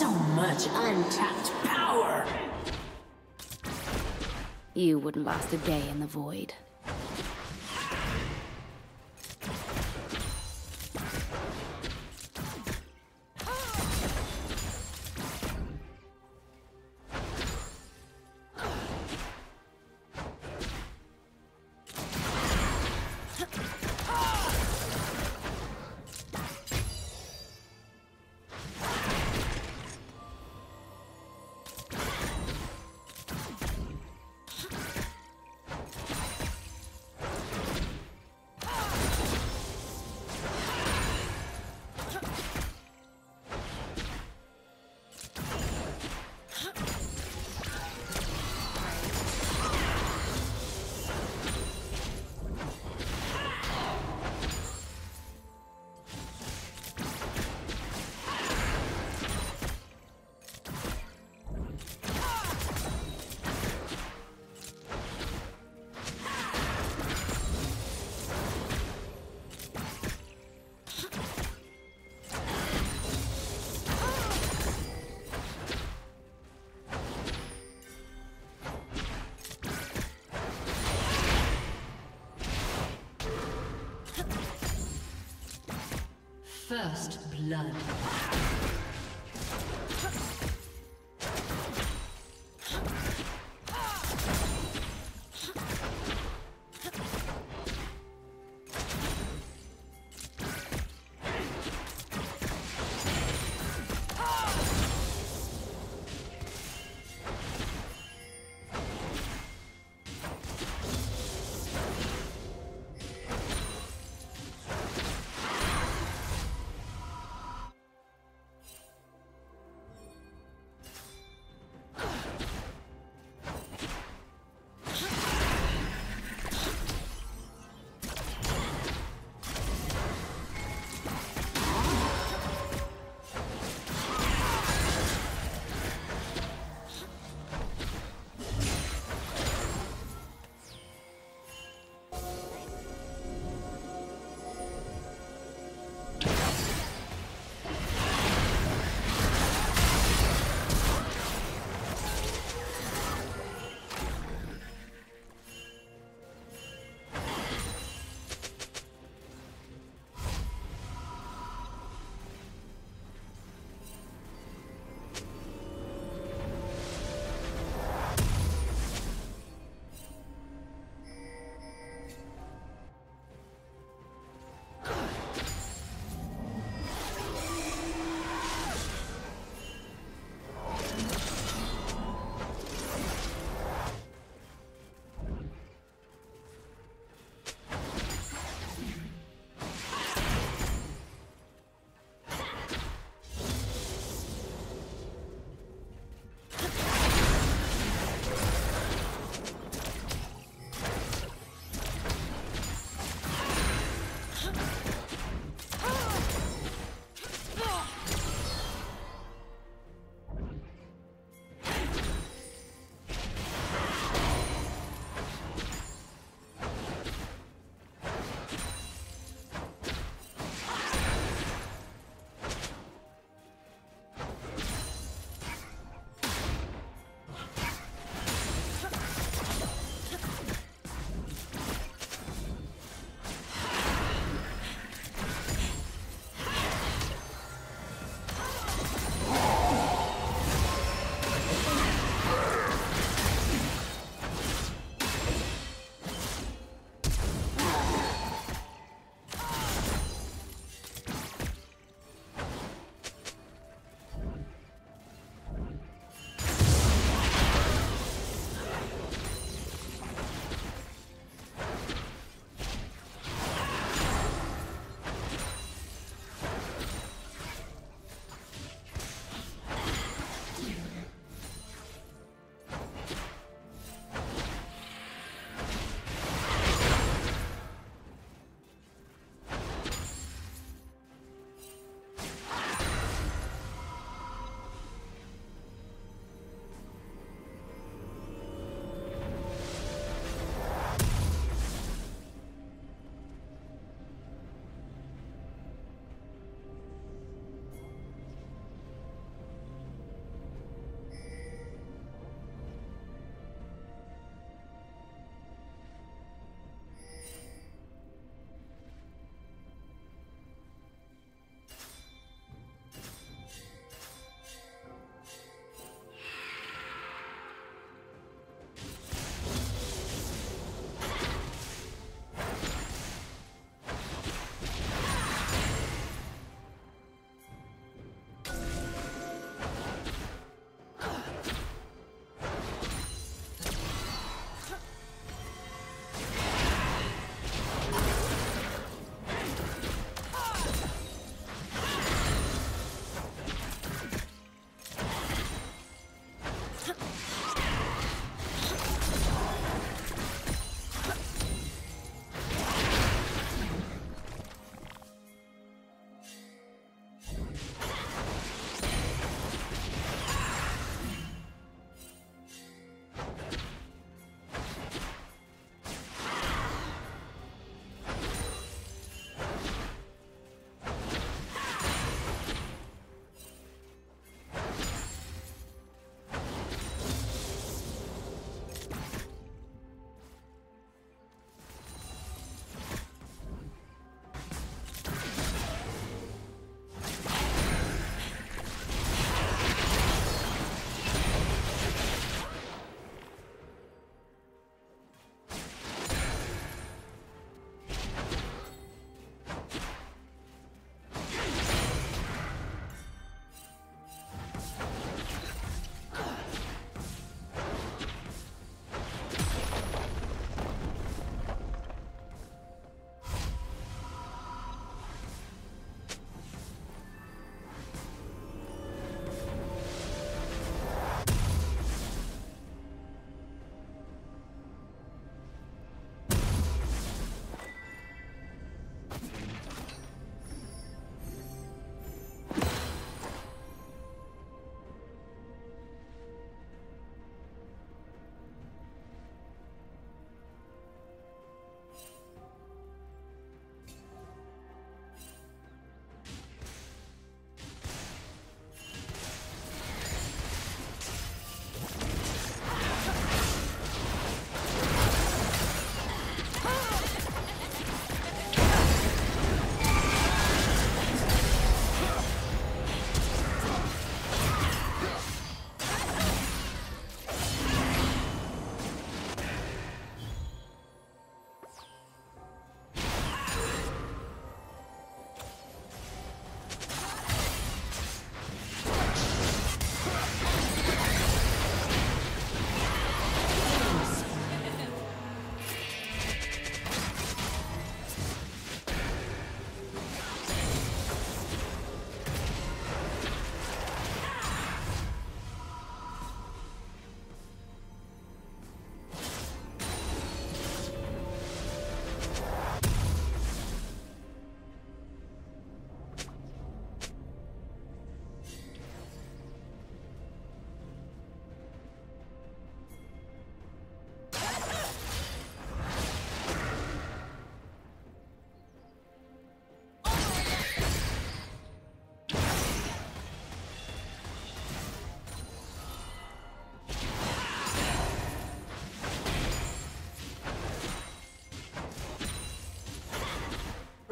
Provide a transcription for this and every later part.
So much untapped power! You wouldn't last a day in the void. First blood.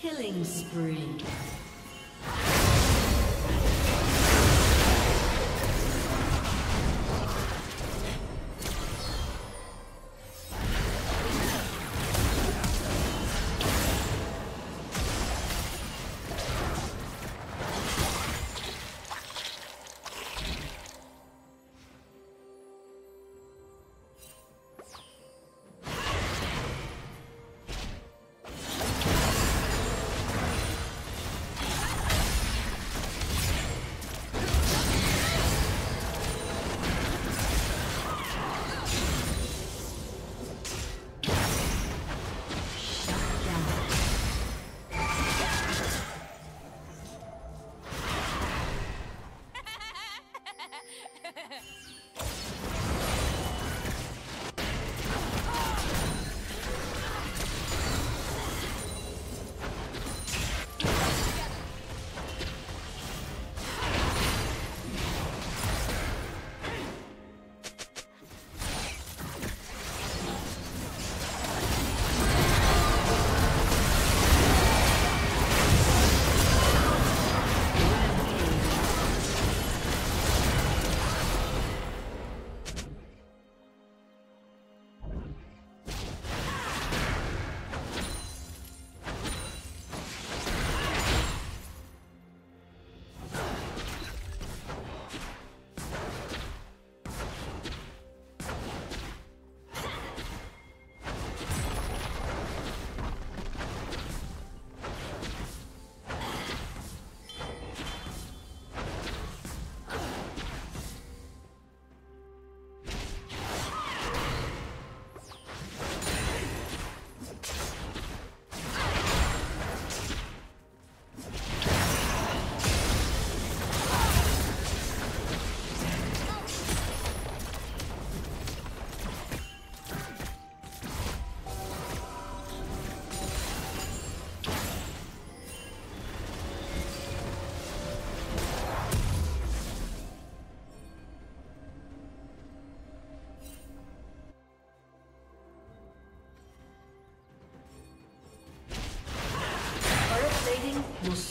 Killing spree.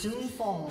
Soon fall.